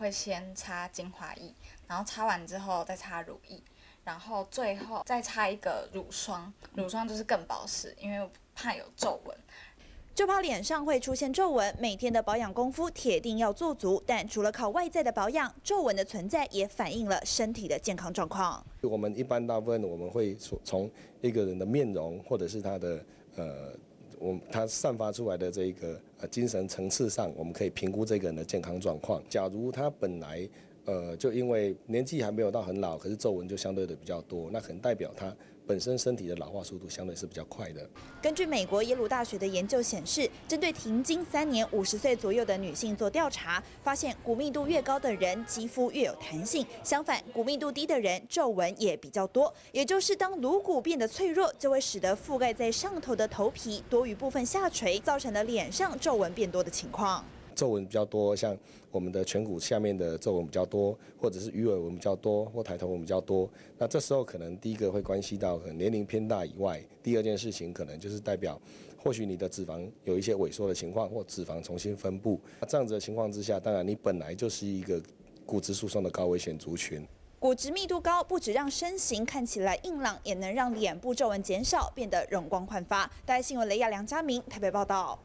会先擦精华液，然后擦完之后再擦乳液，然后最后再擦一个乳霜。乳霜就是更保湿，因为怕有皱纹。就怕脸上会出现皱纹，每天的保养功夫铁定要做足。但除了靠外在的保养，皱纹的存在也反映了身体的健康状况。我们一般大部分我们会从从一个人的面容，或者是他的呃，我他散发出来的这个呃精神层次上，我们可以评估这个人的健康状况。假如他本来呃，就因为年纪还没有到很老，可是皱纹就相对的比较多，那可能代表他本身身体的老化速度相对是比较快的。根据美国耶鲁大学的研究显示，针对停经三年、五十岁左右的女性做调查，发现骨密度越高的人肌肤越有弹性，相反骨密度低的人皱纹也比较多。也就是当颅骨变得脆弱，就会使得覆盖在上头的头皮多余部分下垂，造成了脸上皱纹变多的情况。皱纹比较多，像我们的颧骨下面的皱纹比较多，或者是鱼尾纹比较多，或抬头纹比较多。那这时候可能第一个会关系到可能年龄偏大以外，第二件事情可能就是代表，或许你的脂肪有一些萎缩的情况，或脂肪重新分布。那这样子的情况之下，当然你本来就是一个骨质疏松的高危险族群。骨质密度高，不止让身形看起来硬朗，也能让脸部皱纹减少，变得容光焕发。大家新闻雷亚梁家明台北报道。